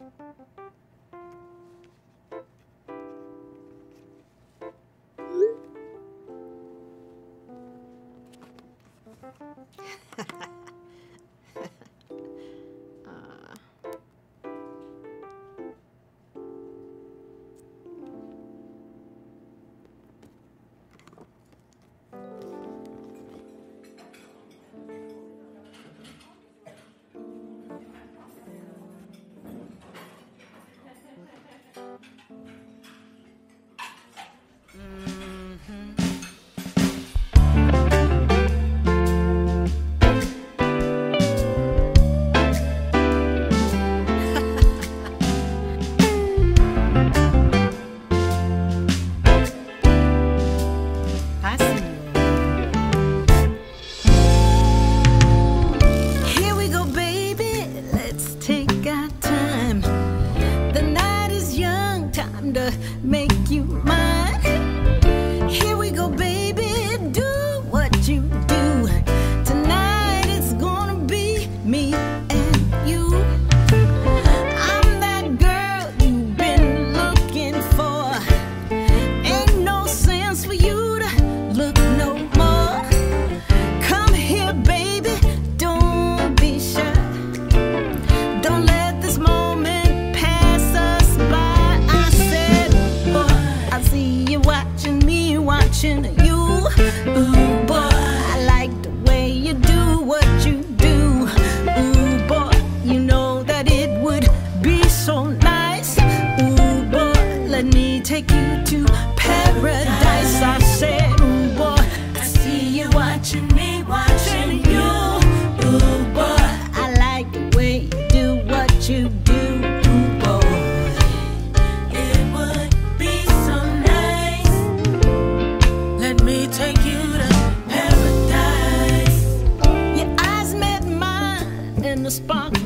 Ha ha ha. in the spot.